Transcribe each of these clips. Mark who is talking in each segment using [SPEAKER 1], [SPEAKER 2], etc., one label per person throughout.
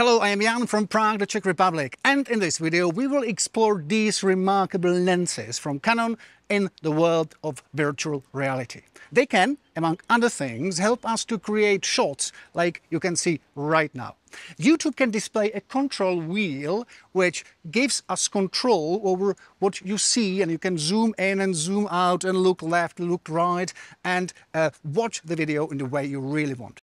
[SPEAKER 1] Hello, I am Jan from Prague, the Czech Republic, and in this video we will explore these remarkable lenses from Canon in the world of virtual reality. They can, among other things, help us to create shots like you can see right now. YouTube can display a control wheel which gives us control over what you see and you can zoom in and zoom out and look left, look right and uh, watch the video in the way you really want.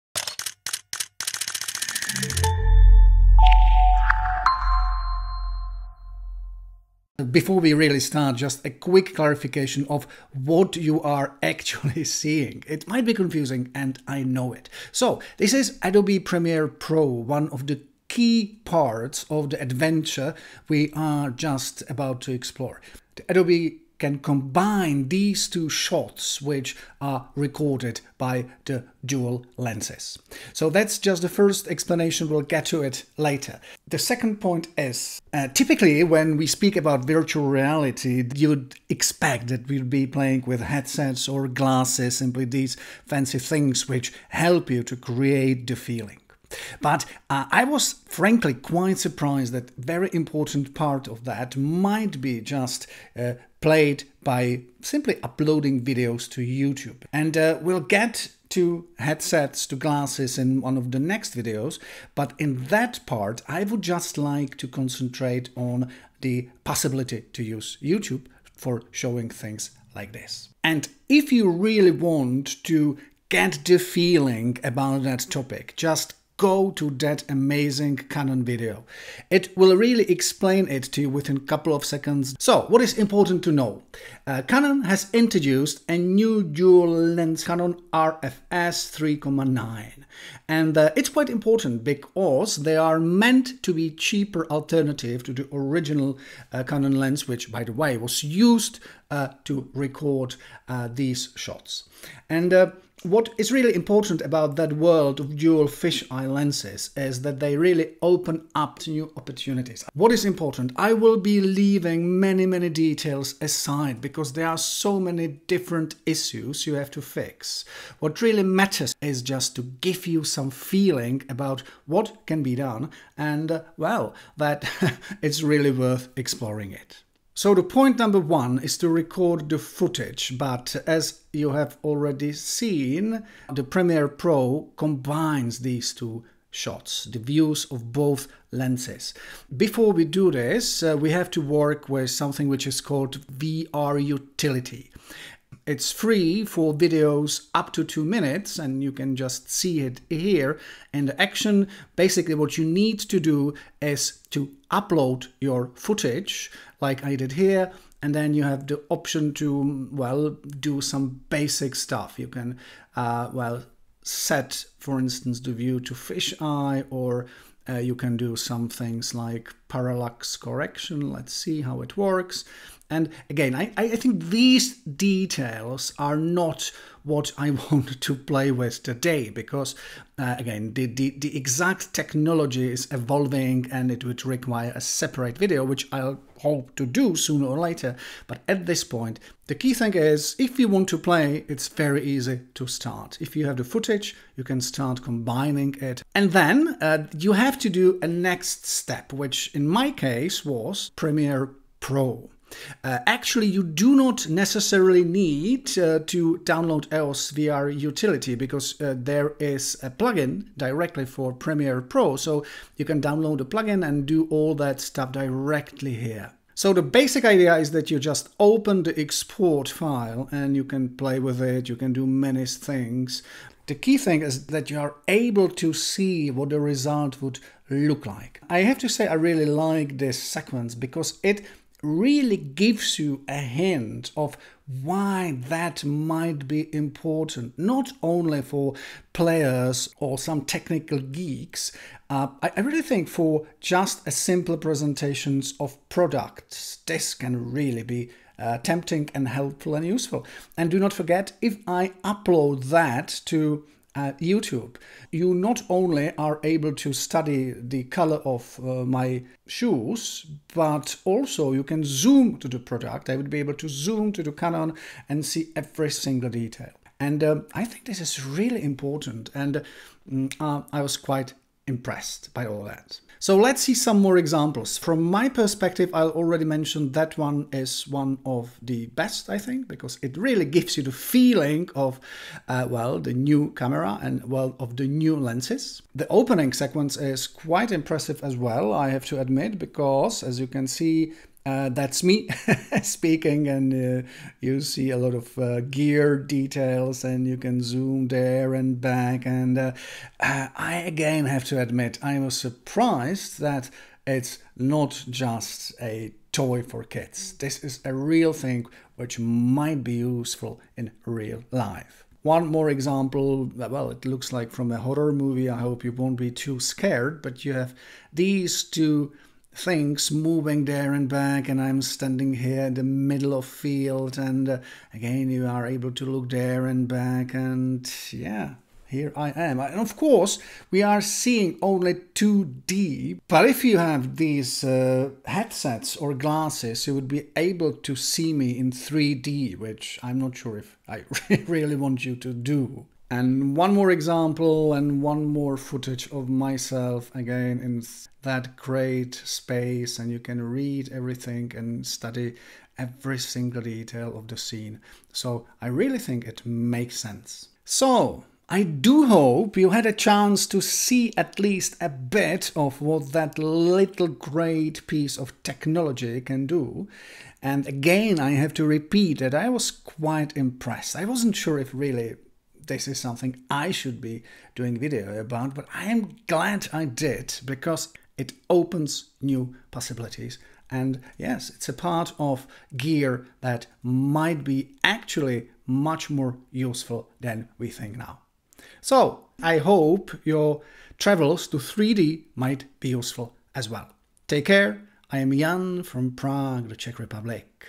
[SPEAKER 1] Before we really start, just a quick clarification of what you are actually seeing. It might be confusing and I know it. So this is Adobe Premiere Pro, one of the key parts of the adventure we are just about to explore. The Adobe can combine these two shots which are recorded by the dual lenses. So that's just the first explanation, we'll get to it later. The second point is, uh, typically when we speak about virtual reality, you would expect that we'd be playing with headsets or glasses with these fancy things which help you to create the feeling. But uh, I was frankly quite surprised that very important part of that might be just uh, played by simply uploading videos to YouTube. And uh, we'll get to headsets, to glasses in one of the next videos. But in that part, I would just like to concentrate on the possibility to use YouTube for showing things like this. And if you really want to get the feeling about that topic, just go to that amazing Canon video. It will really explain it to you within a couple of seconds. So, what is important to know? Uh, Canon has introduced a new dual lens Canon RF-S 3.9 and uh, it's quite important because they are meant to be cheaper alternative to the original uh, Canon lens which by the way was used uh, to record uh, these shots. And uh, what is really important about that world of dual fisheye lenses is that they really open up to new opportunities. What is important? I will be leaving many, many details aside because there are so many different issues you have to fix. What really matters is just to give you some feeling about what can be done and, uh, well, that it's really worth exploring it. So the point number one is to record the footage, but as you have already seen, the Premiere Pro combines these two shots, the views of both lenses. Before we do this, uh, we have to work with something which is called VR utility. It's free for videos up to two minutes, and you can just see it here in the action. Basically, what you need to do is to upload your footage, like I did here, and then you have the option to, well, do some basic stuff. You can, uh, well, set, for instance, the view to fisheye, or uh, you can do some things like parallax correction. Let's see how it works. And again, I, I think these details are not what I want to play with today because, uh, again, the, the, the exact technology is evolving and it would require a separate video, which I'll hope to do sooner or later. But at this point, the key thing is if you want to play, it's very easy to start. If you have the footage, you can start combining it. And then uh, you have to do a next step, which in my case was Premiere Pro. Uh, actually, you do not necessarily need uh, to download EOS VR utility because uh, there is a plugin directly for Premiere Pro. So you can download a plugin and do all that stuff directly here. So the basic idea is that you just open the export file and you can play with it, you can do many things. The key thing is that you are able to see what the result would look like. I have to say I really like this sequence because it really gives you a hint of why that might be important, not only for players or some technical geeks. Uh, I, I really think for just a simple presentations of products, this can really be uh, tempting and helpful and useful. And do not forget, if I upload that to at YouTube, you not only are able to study the color of uh, my shoes, but also you can zoom to the product. I would be able to zoom to the Canon and see every single detail. And uh, I think this is really important. And mm, uh, I was quite impressed by all that. So let's see some more examples. From my perspective, I already mentioned that one is one of the best, I think, because it really gives you the feeling of, uh, well, the new camera and, well, of the new lenses. The opening sequence is quite impressive as well, I have to admit, because as you can see, uh, that's me speaking, and uh, you see a lot of uh, gear details, and you can zoom there and back. And uh, uh, I again have to admit, I was surprised that it's not just a toy for kids. This is a real thing which might be useful in real life. One more example, well, it looks like from a horror movie. I hope you won't be too scared, but you have these two things moving there and back and i'm standing here in the middle of field and uh, again you are able to look there and back and yeah here I am. And of course, we are seeing only 2D, but if you have these uh, headsets or glasses, you would be able to see me in 3D, which I'm not sure if I really want you to do. And one more example and one more footage of myself again in that great space, and you can read everything and study every single detail of the scene. So I really think it makes sense. So, I do hope you had a chance to see at least a bit of what that little great piece of technology can do. And again, I have to repeat that I was quite impressed. I wasn't sure if really this is something I should be doing video about, but I am glad I did because it opens new possibilities. And yes, it's a part of gear that might be actually much more useful than we think now. So I hope your travels to 3D might be useful as well. Take care. I am Jan from Prague, the Czech Republic.